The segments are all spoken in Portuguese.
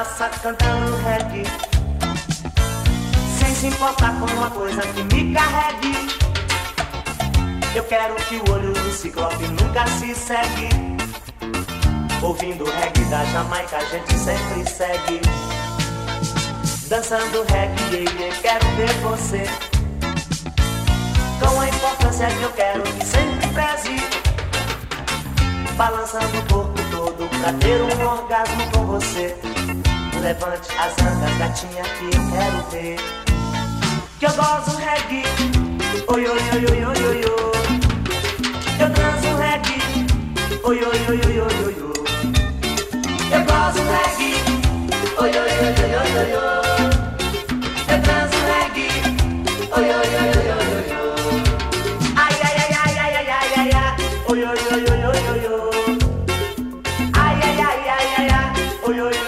toda a massa cantando reggae. Sem se importar com uma coisa que me carregue. Eu quero que o olho do ciclope nunca se segue. Ouvindo reggae da Jamaica, a gente sempre segue. Dançando reggae, quero ver você. Com a importância que eu quero que sempre preze. Balançando o corpo pra ter um orgasmo com você. Levante as angas, gatinha, que eu quero ver. Que eu gosto reggae. Oi, oi, oi, oi, oi, oi, oi. Eu transo reggae. Oi, oi, oi, oi, oi, oi, oi. Eu gosto reggae. Oi, oi, oi, oi, oi, oi, oi. Eu transo reggae. Oi, oi, oi, oi, oi, oi, oi. Ai, ai, ai, ai, ai, ai, ai, ai, ai. Oi, oi, oi, oi,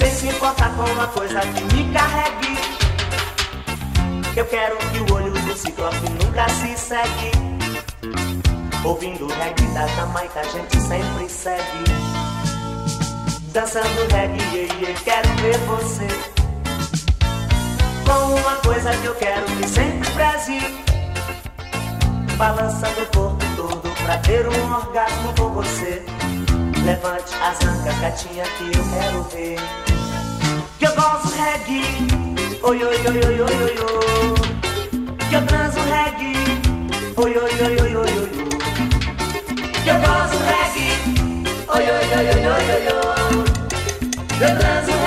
Sem se importar com uma coisa que me carregue. Eu quero que o olho do ciclope nunca se segue. Ouvindo reggae da Jamaica, a gente sempre segue. Dançando reggae, yeah, quero ver você. Com uma coisa que eu quero que sempre preze. Balançando o corpo todo pra ter um orgasmo com você. Levante as ancas, gatinha, que eu quero ver. Que eu gosto reggae. Oi, oi, oi, oi, oi, oi, oi. Que eu transo reggae. Oi, oi, oi, oi, oi, oi. Que eu gosto reggae. Oi, oi, oi, oi, oi, oi, oi. Eu transo